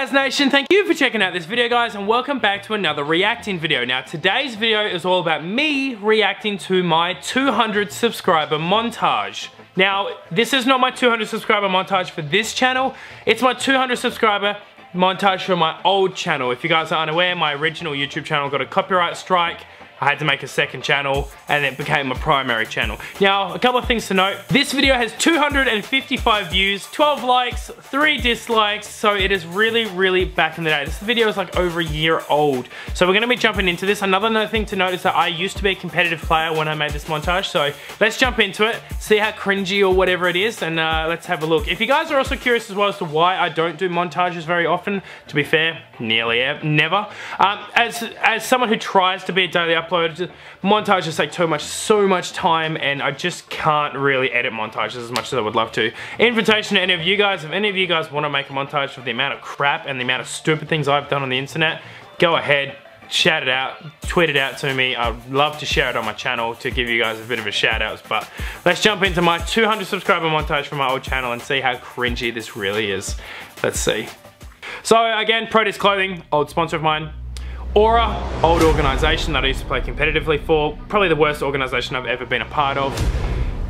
Az Nation, thank you for checking out this video guys and welcome back to another reacting video. Now today's video is all about me reacting to my 200 subscriber montage. Now this is not my 200 subscriber montage for this channel, it's my 200 subscriber montage for my old channel. If you guys are unaware, my original YouTube channel got a copyright strike I had to make a second channel and it became a primary channel. Now, a couple of things to note. This video has 255 views, 12 likes, 3 dislikes, so it is really, really back in the day. This video is like over a year old. So we're gonna be jumping into this. Another thing to note is that I used to be a competitive player when I made this montage, so let's jump into it, see how cringy or whatever it is, and uh, let's have a look. If you guys are also curious as well as to why I don't do montages very often, to be fair, nearly ever, never. Um, as, as someone who tries to be a daily upload. Montages take too much, so much time and I just can't really edit montages as much as I would love to. Invitation to any of you guys, if any of you guys want to make a montage of the amount of crap and the amount of stupid things I've done on the internet, go ahead, shout it out, tweet it out to me. I'd love to share it on my channel to give you guys a bit of a shout out. But let's jump into my 200 subscriber montage from my old channel and see how cringy this really is. Let's see. So again, Protest Clothing, old sponsor of mine. Aura, old organisation that I used to play competitively for. Probably the worst organisation I've ever been a part of.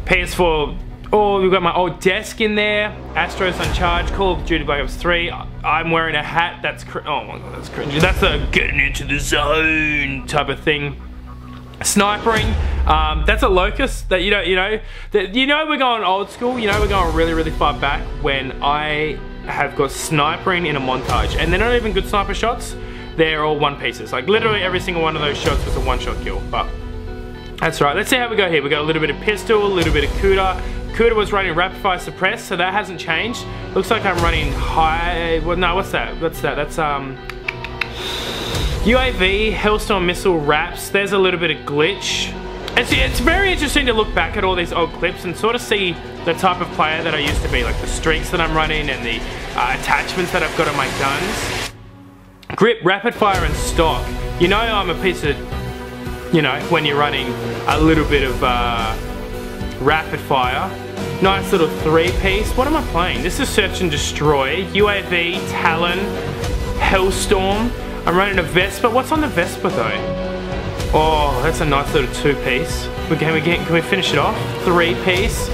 PS4, oh, we've got my old desk in there. Astros Uncharged, Call of Duty Black Ops 3. I'm wearing a hat that's, oh my god, that's cringy. That's a getting into the zone type of thing snipering um, that's a Locus that you know you know that you know we're going old school you know we're going really really far back when I have got snipering in a montage and they're not even good sniper shots they're all one pieces. Like literally every single one of those shots was a one shot kill, but that's right. Let's see how we go here. We got a little bit of pistol, a little bit of Kuda. Kuda was running rapid fire suppress, so that hasn't changed. Looks like I'm running high, well no, what's that? What's that? That's um, UAV, Hellstorm missile wraps. There's a little bit of glitch. It's, it's very interesting to look back at all these old clips and sort of see the type of player that I used to be, like the streaks that I'm running and the uh, attachments that I've got on my guns. Grip, rapid fire and stock. You know I'm a piece of, you know, when you're running a little bit of uh, rapid fire. Nice little three piece. What am I playing? This is Search and Destroy, UAV, Talon, Hellstorm. I'm running a Vesper. What's on the Vesper though? Oh, that's a nice little two piece. Can we, get, can we finish it off? Three piece.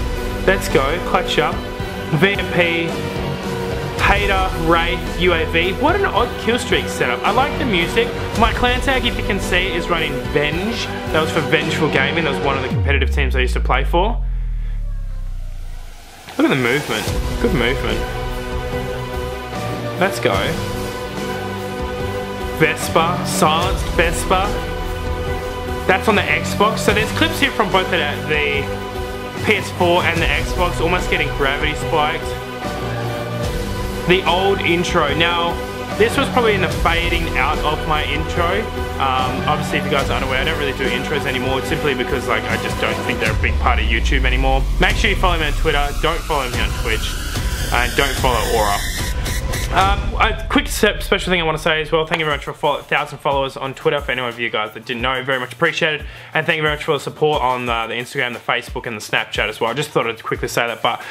Let's go, clutch up. VMP, HATR, Wraith, UAV. What an odd killstreak setup. I like the music. My clan tag, if you can see, is running Venge. That was for Vengeful Gaming. That was one of the competitive teams I used to play for. Look at the movement. Good movement. Let's go. Vesper, silenced Vesper. That's on the Xbox. So there's clips here from both the, the PS4 and the Xbox almost getting gravity spiked the old intro. Now, this was probably in the fading out of my intro. Um, obviously, if you guys are unaware, I don't really do intros anymore simply because like I just don't think they're a big part of YouTube anymore. Make sure you follow me on Twitter. Don't follow me on Twitch. And don't follow Aura. Um, a quick special thing I want to say as well, thank you very much for 1,000 followers on Twitter for any of you guys that didn't know, very much appreciated. And thank you very much for the support on uh, the Instagram, the Facebook, and the Snapchat as well. I just thought I'd quickly say that, but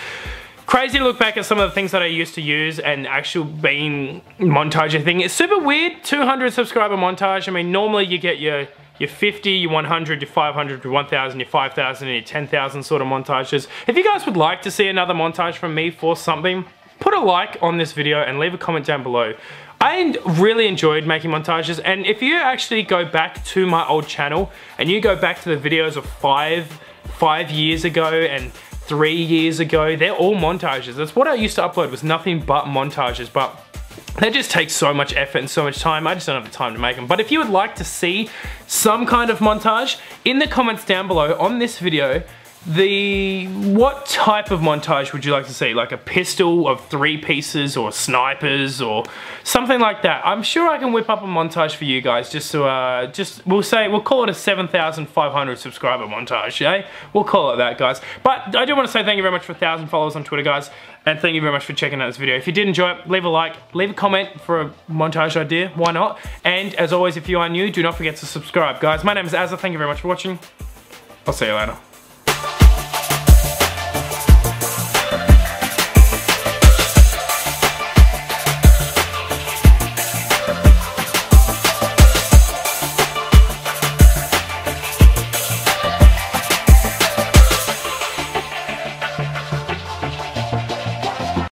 Crazy to look back at some of the things that I used to use and actual being montage thing. It's super weird, 200 subscriber montage. I mean, normally you get your your 50, your 100, your 500, your 1000, your 5000, and your 10,000 sort of montages. If you guys would like to see another montage from me for something, put a like on this video and leave a comment down below. I really enjoyed making montages and if you actually go back to my old channel and you go back to the videos of five, five years ago and three years ago. They're all montages. That's what I used to upload was nothing but montages, but they just take so much effort and so much time. I just don't have the time to make them. But if you would like to see some kind of montage, in the comments down below on this video, the what type of montage would you like to see? Like a pistol of three pieces or snipers or something like that? I'm sure i can whip up a montage for you guys just to uh just we'll say we'll call it a 7500 subscriber montage eh? We'll call it that guys. But i do want to say thank you very much for a thousand followers on twitter guys and thank you very much for checking out this video. If you did enjoy it leave a like leave a comment for a montage idea why not? And as always if you are new do not forget to subscribe guys. My name is azza. Thank you very much for watching. I'll see you later